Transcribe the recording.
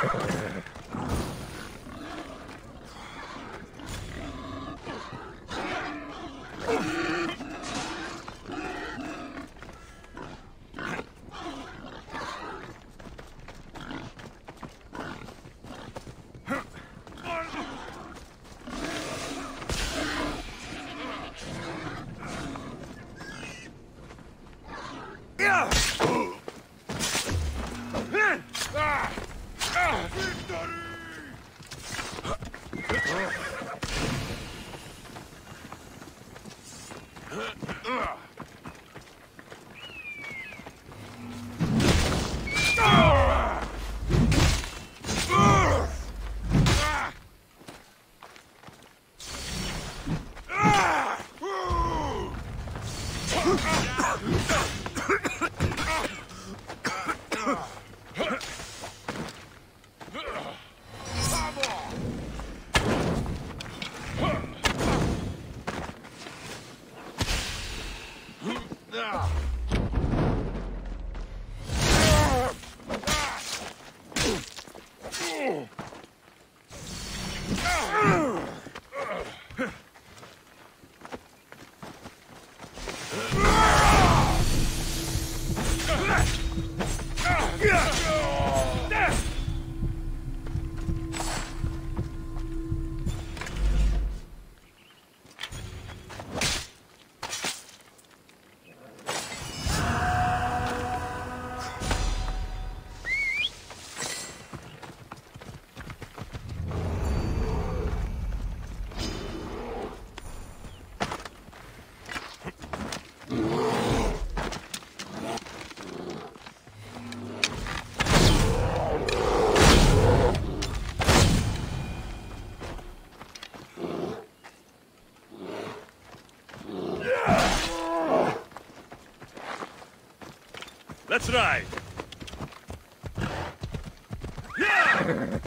Yeah! Ah! Ah! Uh. Let's ride. Yeah!